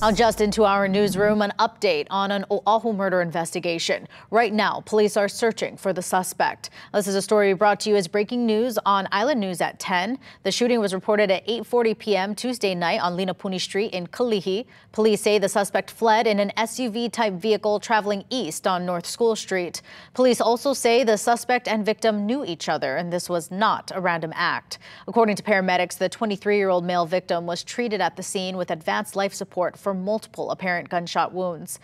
Now, just into our newsroom, an update on an Oahu murder investigation. Right now, police are searching for the suspect. This is a story brought to you as breaking news on Island News at 10. The shooting was reported at 8:40 p.m. Tuesday night on Linapuni Street in Kalihi. Police say the suspect fled in an SUV-type vehicle traveling east on North School Street. Police also say the suspect and victim knew each other, and this was not a random act. According to paramedics, the 23-year-old male victim was treated at the scene with advanced life support for multiple apparent gunshot wounds.